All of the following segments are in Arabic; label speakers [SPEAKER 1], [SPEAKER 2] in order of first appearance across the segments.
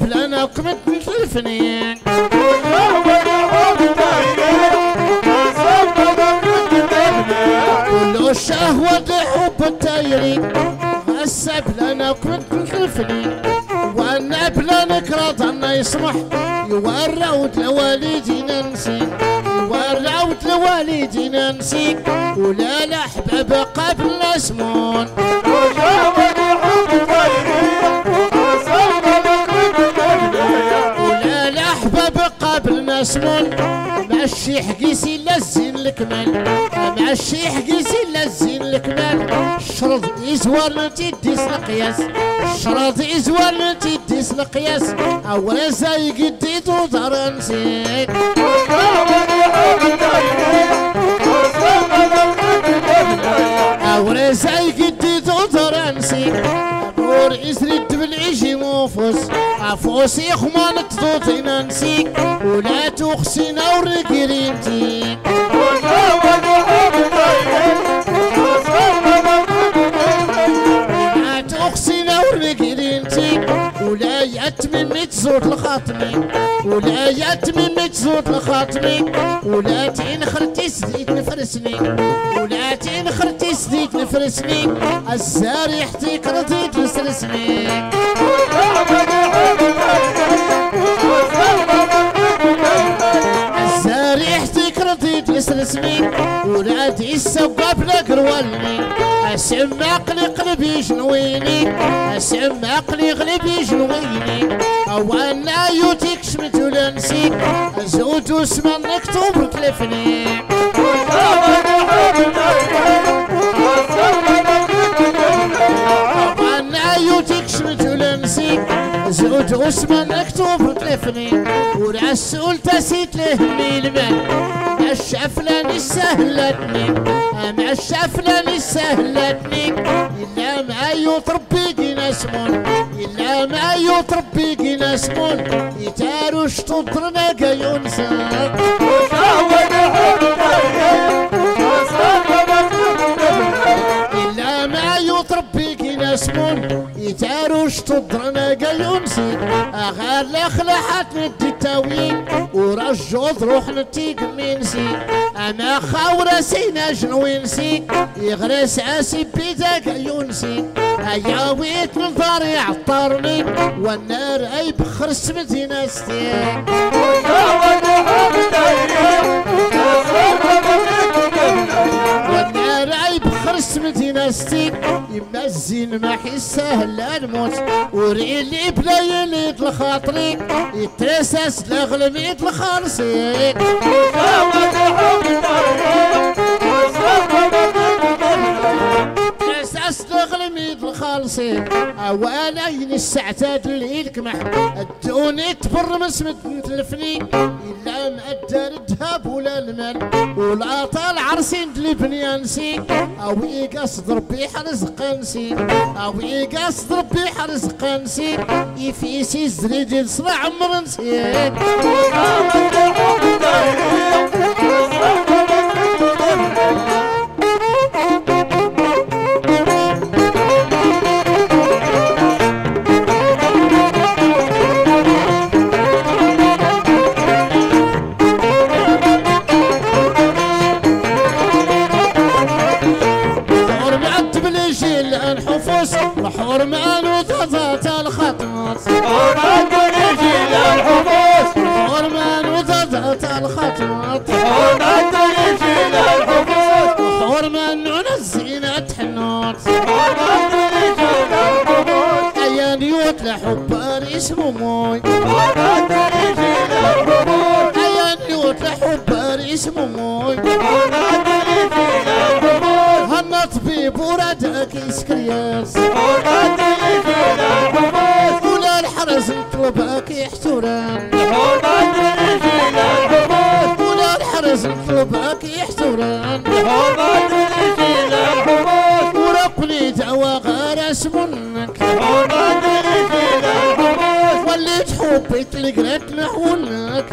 [SPEAKER 1] بلانا وكمت الفنين كل الشهوة حب التايري غسب لنا وكمت الفنين وأنا بلا نكرة عنا يسمح يورعود لوالدينا نسيك يورعود لوالدينا نسيك ولا الاحباب قبل اسمون قبل مسمون ماشي حقيسي لا الزين الكمال. ماشي حقيسي لا الزين الكمال. الشرط يزوار تيديس القياس. الشرط يزوار تيديس القياس. أولا زي قديت ودار نسيت عفوسي خمان تضوطينا نسيك ولا تخسينا ورقرينتي تزود لخاطمي ولا يتمم تزود لخاطمي ولا تنخرتي سديت نفرسني ولا تنخرتي سديت نفرسني الزاري حتيك رضيت لسرسني الزاريحتك رضيت لسرسمي ولادي السوقة بلا قروالني. أسمع قلي قلبي جنويني أسمع قلي قلبي جنويني. زود وسما مكتوب كلفني. وأنا يوتيك شمت ولا نسيك زود اسمه مكتوب كلفني. ورسول تسيت له المال مع الشفلاني سهلتني. مع الشفلاني سهلتني. إلا ما يطربي جينا سمون إلا ما يطربي سمون يتاروش تضرنا قيونسا إلا ما يطربي كينا سمون يتاروش تضرنا قيونسي أغار لخلحات ندي التاوين ورجوض روح نتيق مينسي أما خاورة سينا جنوينسي يغرس عاسي بيتا قيونسي أيا ويت من ضاري عطرني والنار أي بخر سمتي ناستي والنار خرس مدينستي يما الزين ما حسه لا الموت. وري اللي بلا يليد لخاطري يترسس لغلميت الخالصي ترسس لغلميت الخالصي اوالين السعتاد اللي يلكمح الدوني تبر مسمد نتلفني. إلا مأدر الذهب ولا المال ولا طال عرسين دلي بنيانسي أو يقصد ربي حرزق نسي أو يقصد ربي حرزق نسي يفيسي زريد يصنع عمر نسيت معان وضغطات الخطمات حور معان وضغطات الخطمات وحور معان الزينة تحنوت ايان يوت لحبار اسمه موي. نطلبك يحترم ورقني دعوة غير اسمنك وليت حبي تلقرت نحولك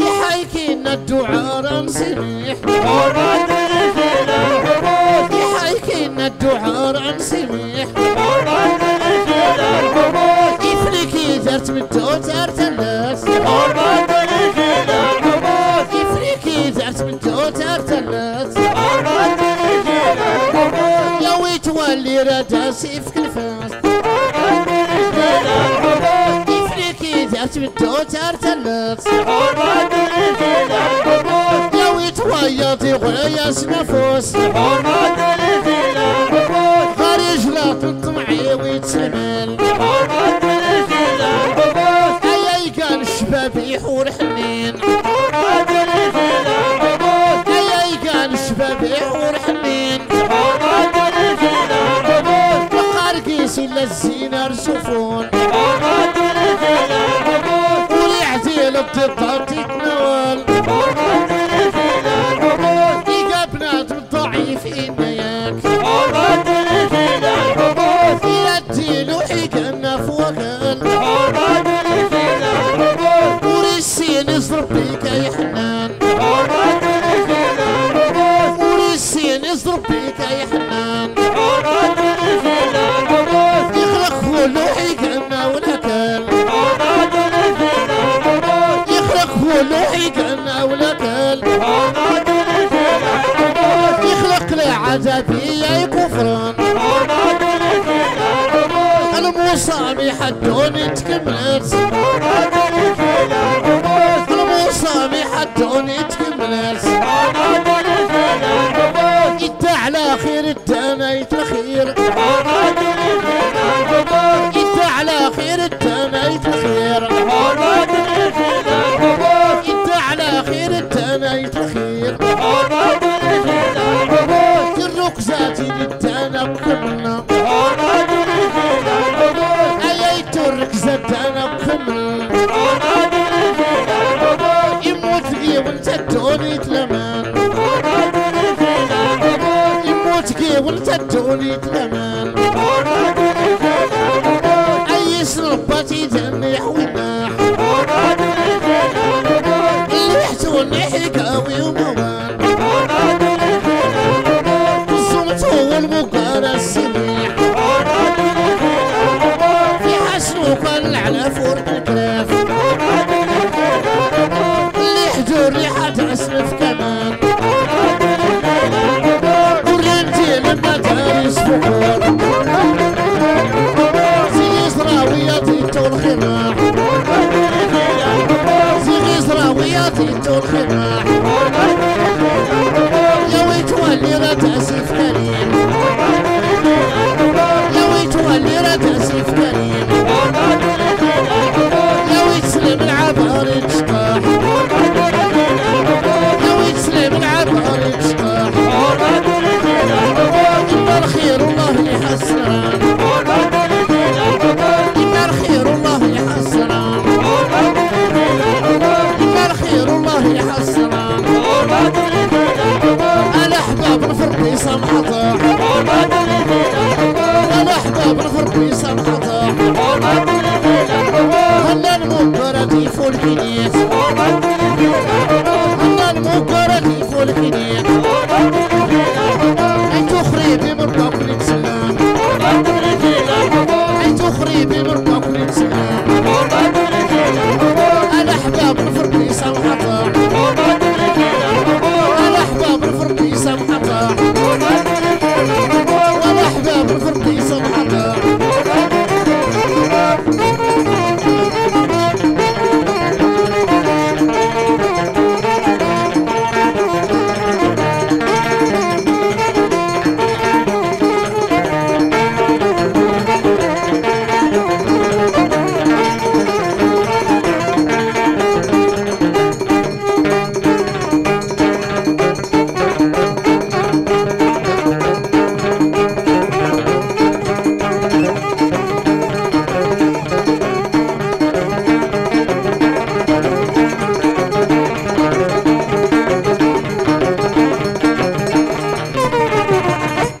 [SPEAKER 1] يحيكينا الدعاء نسمح يحيكينا الدعاء نسمح اللي راجع سيف كنفاس يفلكي ذات بدو ترتلت يا ويت وياضي ويا سنفوس حرمات الفيل البطوط خارج لا تطمعي ويتسمل حرمات الفيل البطوط أيا كان الشباب يحور حني نرسفون ما تنزل الحبوب الغرام المصابي حدوني تكملت المصابي حدوني ولدت وليد أمان أي سلباتي تني حوينا اللي يحتوني حكاوي وموت Okay. سمعته أنا حدا بالغربي سمعته هلا المبرد يفول كنيس